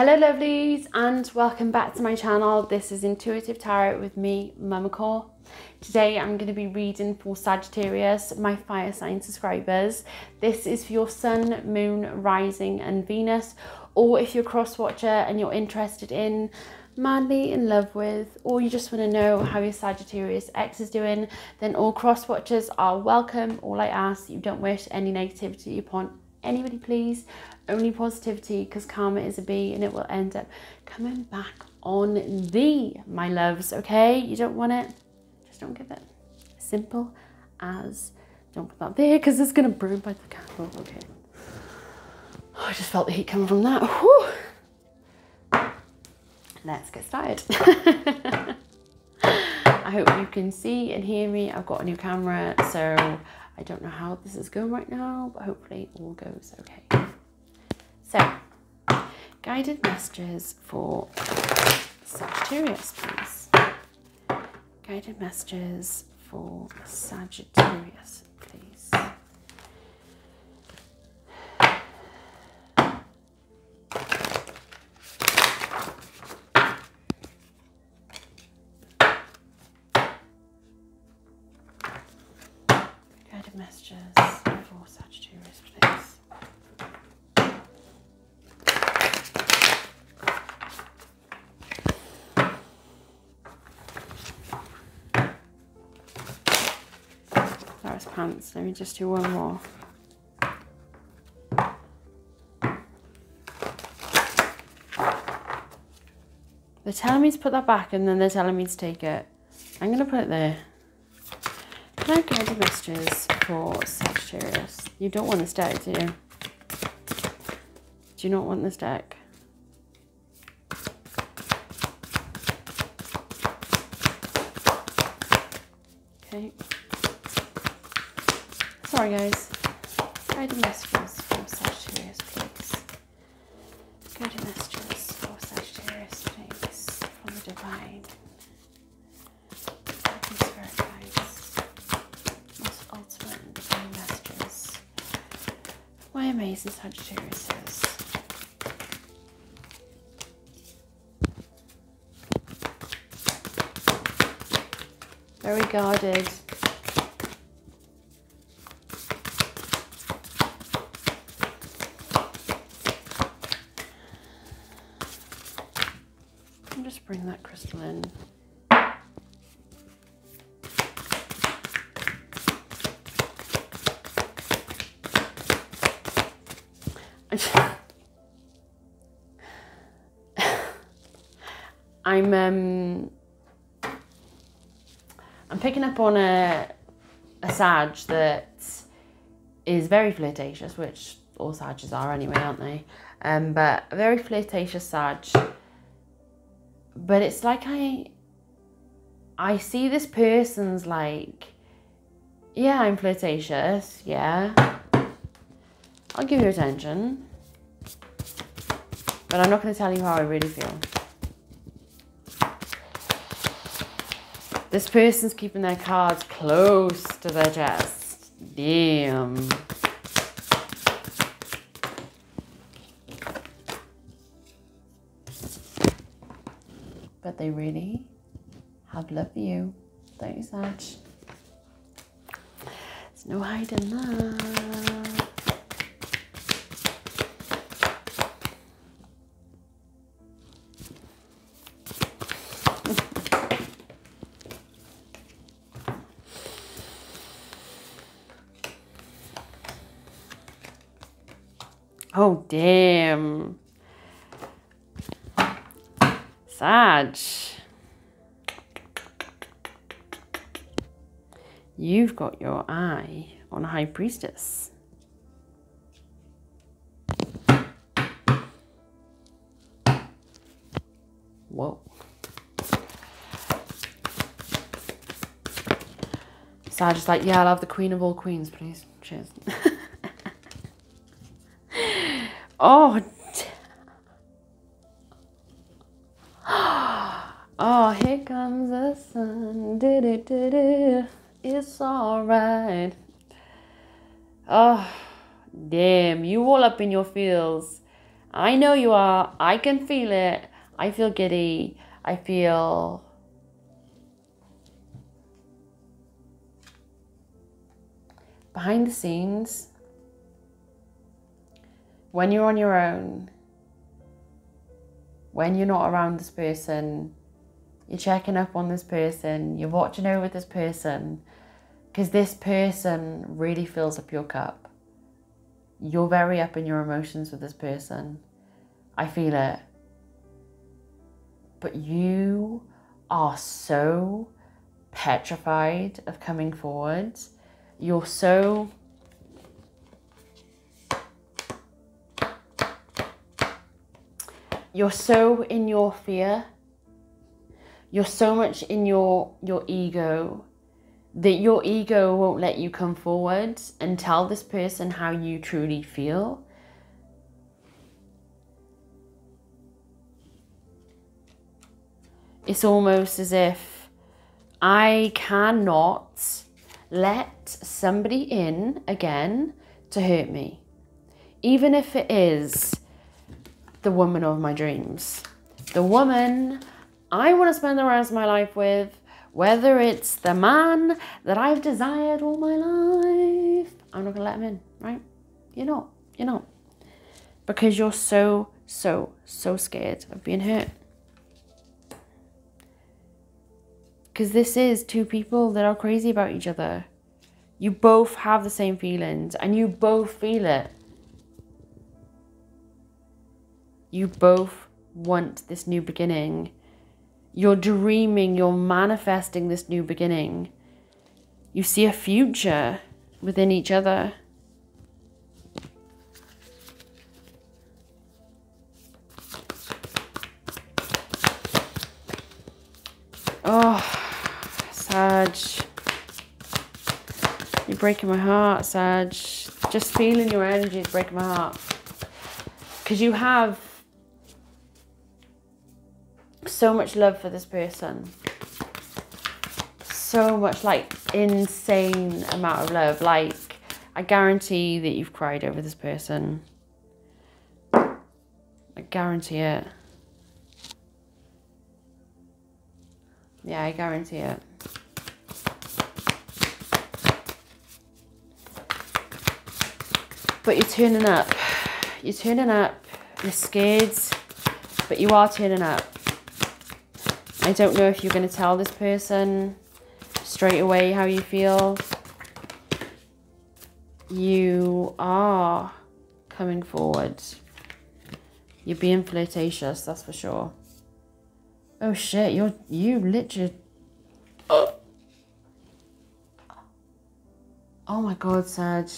Hello lovelies and welcome back to my channel. This is Intuitive Tarot with me, Momma Today I'm going to be reading for Sagittarius, my fire sign subscribers. This is for your sun, moon, rising and Venus or if you're a cross watcher and you're interested in madly in love with or you just want to know how your Sagittarius ex is doing then all cross watchers are welcome. All I ask you don't wish any negativity upon anybody please only positivity because karma is a bee and it will end up coming back on thee, my loves, okay? You don't want it, just don't give it. Simple as, don't put that there because it's to burn by the candle, okay? Oh, I just felt the heat coming from that. Whew. Let's get started. I hope you can see and hear me. I've got a new camera, so I don't know how this is going right now, but hopefully all goes okay. So, guided messages for Sagittarius, please. Guided messages for Sagittarius, please. Messages for Sagittarius, please. pants. Let me just do one more. They're telling me to put that back and then they're telling me to take it. I'm going to put it there. I get the messages for Sagittarius? You don't want this deck, do you? Do you not want this deck? Okay. Sorry, guys. Guided messages for Sagittarius, please. Guided messages for Sagittarius, please. From the divine. These spirit guides. Most ultimate and divine messages. My amazing Sagittarius is. Very guarded. just bring that crystal in. I'm um I'm picking up on a a Sag that is very flirtatious, which all Sages are anyway, aren't they? Um, but a very flirtatious Sag but it's like I I see this person's like yeah, I'm flirtatious, yeah. I'll give you attention. But I'm not going to tell you how I really feel. This person's keeping their cards close to their chest. Damn. but they really have love for you, don't you, Sag? There's no hiding that. Oh, damn. Sag. You've got your eye on a High Priestess. Whoa. Sag just like, yeah, I'll have the Queen of all Queens, please. Cheers. oh, Oh, here comes the sun. Do, do, do, do. It's alright. Oh, damn. You all up in your feels. I know you are. I can feel it. I feel giddy. I feel behind the scenes when you're on your own, when you're not around this person, you're checking up on this person, you're watching over this person, because this person really fills up your cup. You're very up in your emotions with this person. I feel it. But you are so petrified of coming forward. You're so you're so in your fear. You're so much in your your ego that your ego won't let you come forward and tell this person how you truly feel. It's almost as if i cannot let somebody in again to hurt me. Even if it is the woman of my dreams. The woman I want to spend the rest of my life with, whether it's the man that I've desired all my life. I'm not going to let him in, right? You're not. You're not. Because you're so, so, so scared of being hurt. Because this is two people that are crazy about each other. You both have the same feelings and you both feel it. You both want this new beginning. You're dreaming, you're manifesting this new beginning. You see a future within each other. Oh, Sag. You're breaking my heart, Sag. Just feeling your energy is breaking my heart. Because you have so much love for this person. So much like insane amount of love. Like I guarantee that you've cried over this person. I guarantee it. Yeah, I guarantee it. But you're turning up. You're turning up. You're scared, but you are turning up. I don't know if you're going to tell this person straight away how you feel. You are coming forward. You're being flirtatious, that's for sure. Oh shit, you're you literally Oh, my god, Sag.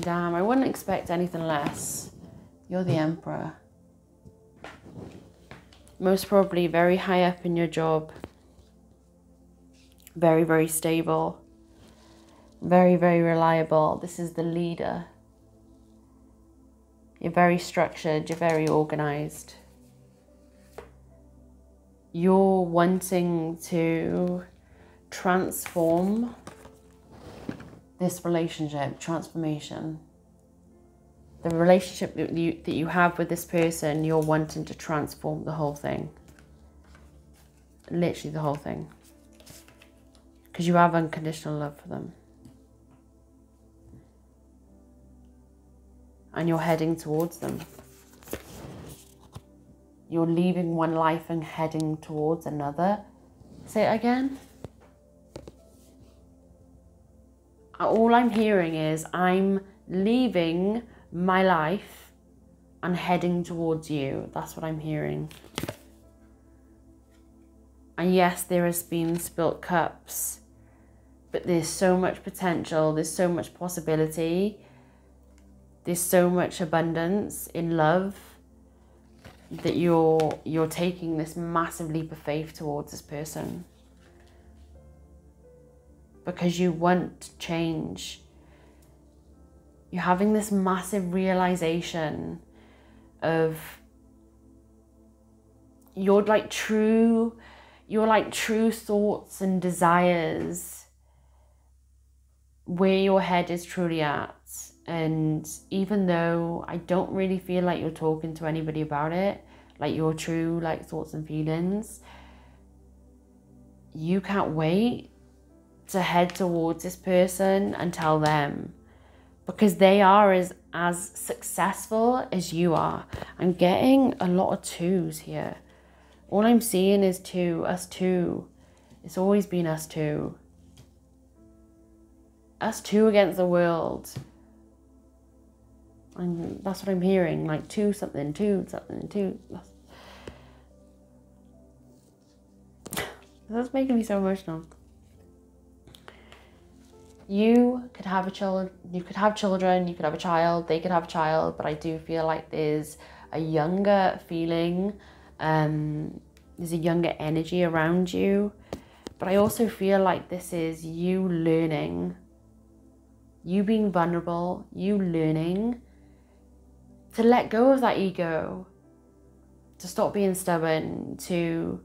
Damn, I wouldn't expect anything less. You're the emperor. Most probably very high up in your job. Very, very stable. Very, very reliable. This is the leader. You're very structured. You're very organized. You're wanting to transform this relationship transformation. The relationship that you that you have with this person you're wanting to transform the whole thing. Literally the whole thing. Because you have unconditional love for them. And you're heading towards them. You're leaving one life and heading towards another. Say it again all I'm hearing is I'm leaving my life and heading towards you. That's what I'm hearing. And yes, there has been spilt cups, but there's so much potential, there's so much possibility, there's so much abundance in love that you're you're taking this massive leap of faith towards this person because you want change. You're having this massive realization of your like true your like true thoughts and desires where your head is truly at. And even though I don't really feel like you're talking to anybody about it, like your true like thoughts and feelings, you can't wait to head towards this person and tell them because they are as as successful as you are. I'm getting a lot of twos here. All I'm seeing is two, us two. It's always been us two. Us two against the world. And that's what I'm hearing. Like two something, two something, two. That's making me so emotional you could have a child you could have children you could have a child they could have a child but i do feel like there's a younger feeling um there's a younger energy around you. But i also feel like this is you learning you being vulnerable you learning to let go of that ego to stop being stubborn to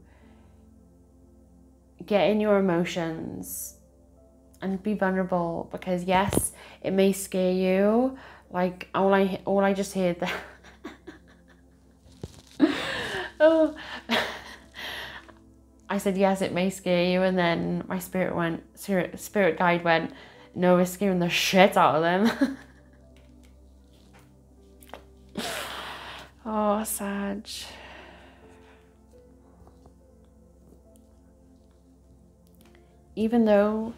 get in your emotions and be vulnerable because yes, it may scare you. Like all I all I just heard that. oh. I said yes, it may scare you, and then my spirit went spirit spirit guide went, no, we're scaring the shit out of them. oh, Sag. Even though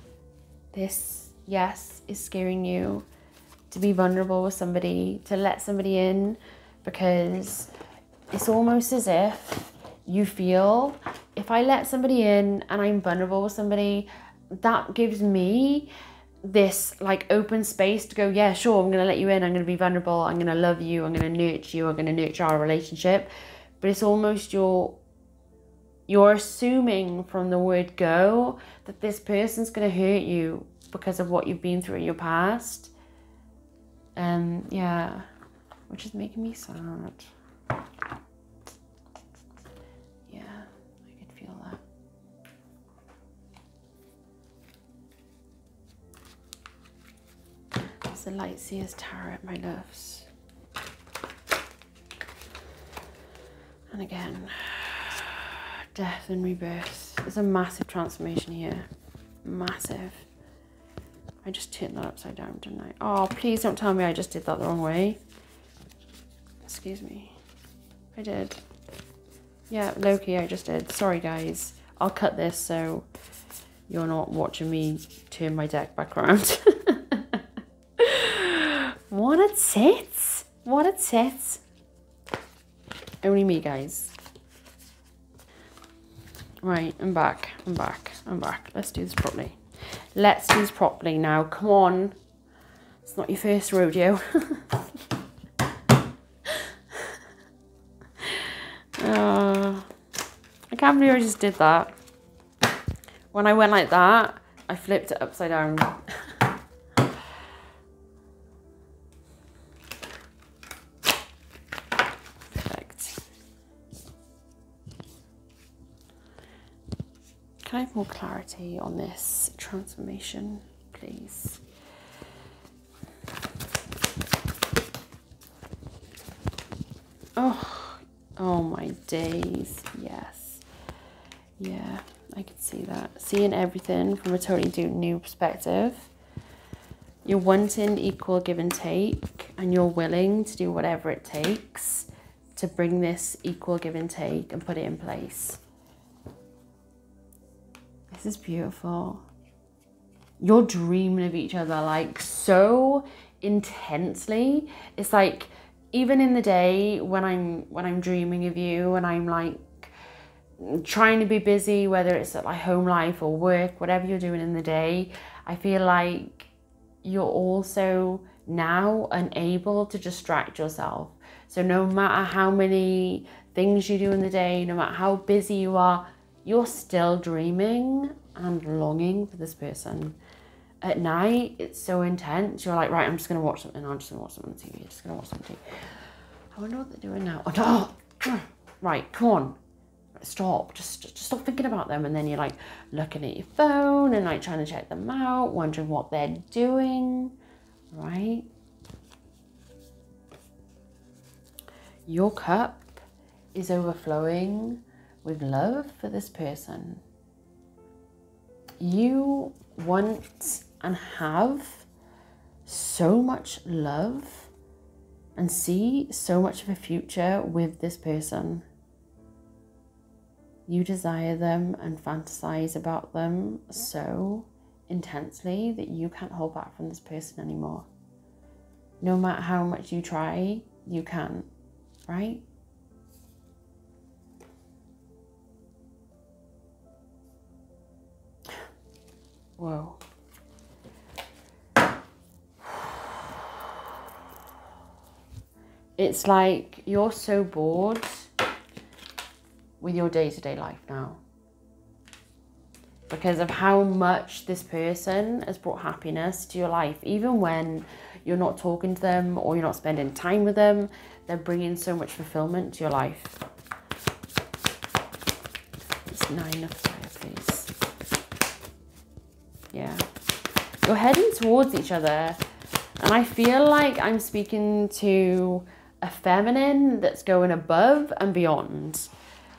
this, yes, is scaring you to be vulnerable with somebody, to let somebody in, because it's almost as if you feel if I let somebody in and I'm vulnerable with somebody, that gives me this like open space to go, yeah, sure, I'm to let you in. I'm to be vulnerable. I'm to love you. I'm to nurture you. I'm to nurture our relationship. But it's almost your you're assuming from the word go that this person's going to hurt you because of what you've been through in your past. Um, yeah, which is making me sad. Yeah, I could feel that. It's the Light Seers Tarot, my loves. And again, death and rebirth. There's a massive transformation here. Massive. I just turned that upside down, didn't I? Oh, please don't tell me I just did that the wrong way. Excuse me. I did. Yeah, Loki, I just did. Sorry, guys. I'll cut this so you're not watching me turn my deck back around. what a tits! What a tits! Only me, guys. Right, I'm back. I'm back. I'm back. Let's do this properly. Let's do this properly now. Come on. It's not your first rodeo. uh, I can't believe I just did that. When I went like that, I flipped it upside down. Can I have more clarity on this transformation, please? Oh, oh my days, yes. Yeah, I can see that. Seeing everything from a totally new perspective. You're wanting equal give and take, and you're willing to do whatever it takes to bring this equal give and take and put it in place. This is beautiful. You're dreaming of each other like so intensely. It's like even in the day when I'm when I'm dreaming of you and I'm like trying to be busy, whether it's at my home life or work, whatever you're doing in the day, I feel like you're also now unable to distract yourself. So no matter how many things you do in the day, no matter how busy you are, you're still dreaming and longing for this person. At night, it's so intense. You're like, right, I'm just going to watch something. I'm just going to watch something on TV. I'm just going to watch something. I wonder what they're doing now. Oh, right, come on. stop just, just stop thinking about them and then you're like looking at your phone and like trying to check them out wondering what they're doing right your cup is overflowing with love for this person you want and have so much love and see so much of a future with this person you desire them and fantasize about them so intensely that you can't hold back from this person anymore. No matter how much you try, you can't, right? Whoa. It's like you're so bored with your day to day life now. Because of how much this person has brought happiness to your life, even when you're not talking to them or you're not spending time with them, they're bringing so much fulfillment to your life. It's nine of fire, please. Yeah. You're heading towards each other. And I feel like I'm speaking to a feminine that's going above and beyond.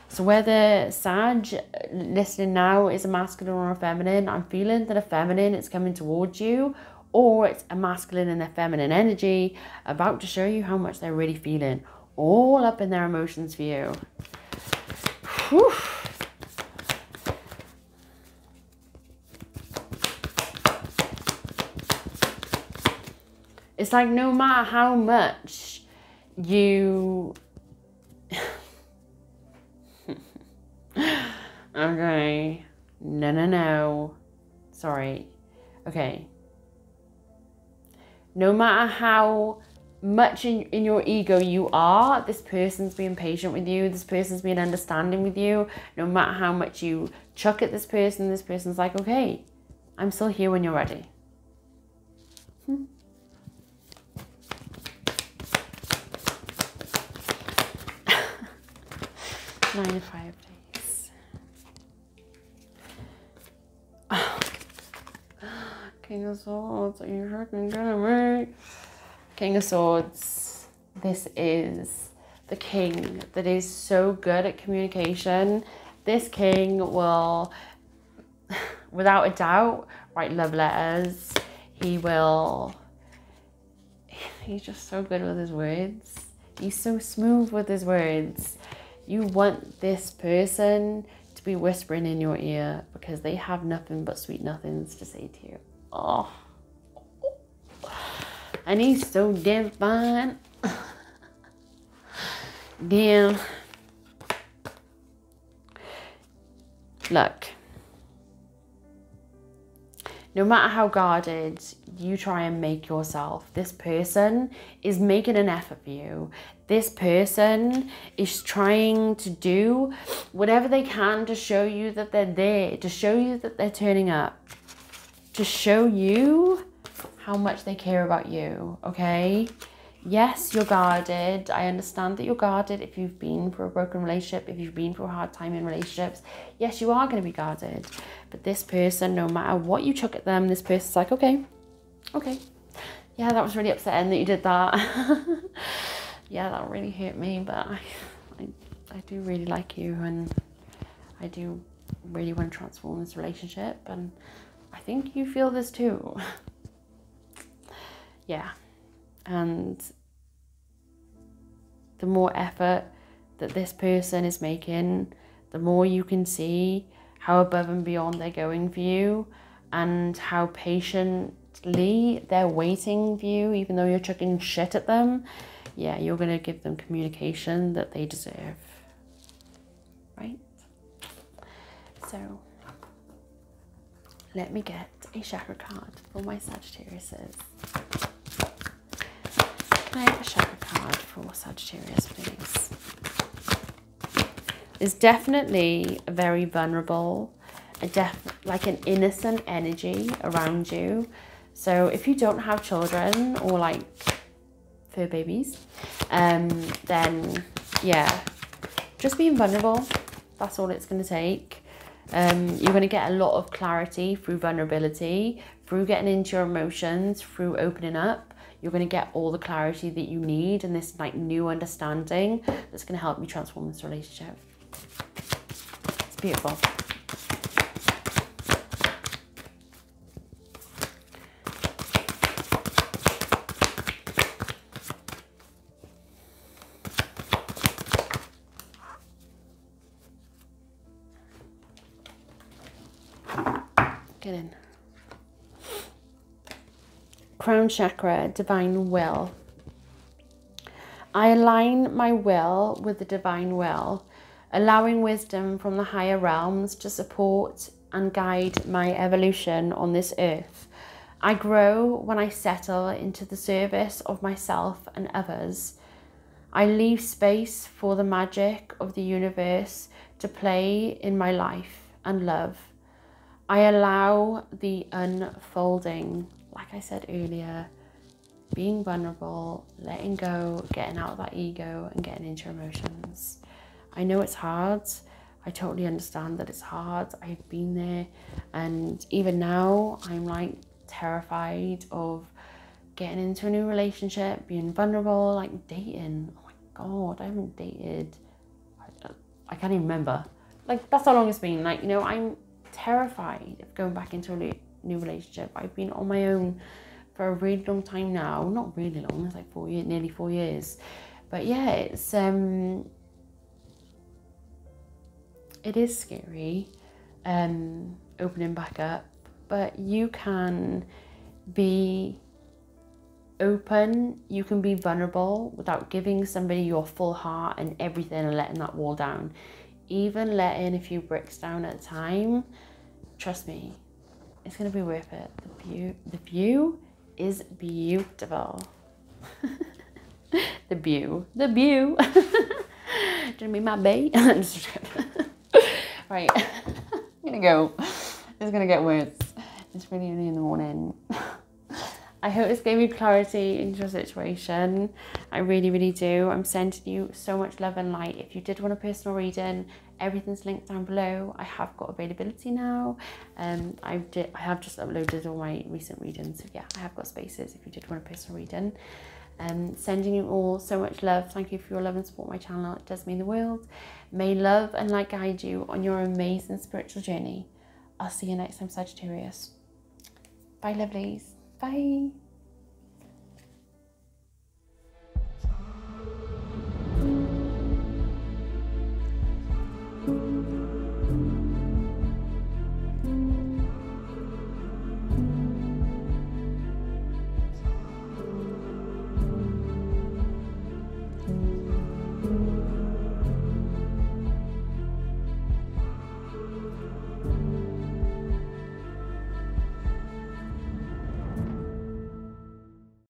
So whether Sag listening now is a masculine or a feminine, I'm feeling that a feminine is coming towards you or it's a masculine and a feminine energy about to show you how much they're really feeling all up in their emotions for you. Whew. It's like no matter how much you okay. No, no, no. Sorry. Okay. No matter how much in, in your ego you are, this person's being patient with you, this person's being understanding with you. No matter how much you chuck at this person, this person's like, okay, I'm still here when you're ready. 95 days. King of Swords, are you freaking kidding me? King of Swords, this is the king that is so good at communication. This king will, without a doubt, write love letters. He will, he's just so good with his words. He's so smooth with his words. You want this person to be whispering in your ear because they have nothing but sweet nothings to say to you. Oh. And he's so damn fine. damn. Look. No matter how guarded you try and make yourself, this person is making an effort for you. This person is trying to do whatever they can to show you that they're there, to show you that they're turning up to show you how much they care about you, okay? Yes, you're guarded. I understand that you're guarded if you've been through a broken relationship, if you've been through a hard time in relationships. Yes, you are going to be guarded. But this person, no matter what you chuck at them, this person's like, okay, okay. Yeah, that was really upsetting that you did that. yeah, that really hurt me, but I, I, I do really like you and I do really want to transform this relationship and I think you feel this too. yeah. And the more effort that this person is making, the more you can see how above and beyond they're going for you and how patiently they're waiting for you, even though you're chucking shit at them. Yeah, you're going to give them communication that they deserve. Right? So let me get a chakra card for my Sagittariuses. Can I have a chakra card for Sagittarius, please? There's definitely a very vulnerable, a def like an innocent energy around you. So if you don't have children or like fur babies, um, then yeah, just being vulnerable, That's all it's going to take. Um, you're going to get a lot of clarity through vulnerability, through getting into your emotions, through opening up. You're going to get all the clarity that you need and this like new understanding that's going to help you transform this relationship. It's beautiful. Get in. Crown chakra, divine will. I align my will with the divine will, allowing wisdom from the higher realms to support and guide my evolution on this earth. I grow when I settle into the service of myself and others. I leave space for the magic of the universe to play in my life and love. I allow the unfolding, like I said earlier, being vulnerable, letting go, getting out of that ego and getting into emotions. I know it's hard. I totally understand that it's hard. I've been there. And even now, I'm like terrified of getting into a new relationship, being vulnerable, like dating. Oh my God, I haven't dated. I, I can't even remember. Like, that's how long it's been. Like, you know, I'm terrified of going back into a new relationship. I've been on my own for a really long time now. Not really long, it's like four years, nearly four years. But yeah, it's um it is scary um opening back up, but you can be open, you can be vulnerable without giving somebody your full heart and everything and letting that wall down. Even let in a few bricks down at a time Trust me, it's gonna be worth it. The view, the view is beautiful. the view, the view. gonna be my bae. right, I'm gonna go. It's gonna get worse. It's really early in the morning. I hope this gave you clarity into your situation. I really, really do. I'm sending you so much love and light. If you did want a personal reading, everything's linked down below. I have got availability now. Um, I did. I have just uploaded all my recent readings. So yeah, I have got spaces if you did want a personal reading. Um, sending you all so much love. Thank you for your love and support my channel. It does mean the world. May love and light guide you on your amazing spiritual journey. I'll see you next time, Sagittarius. Bye, lovelies. Bye.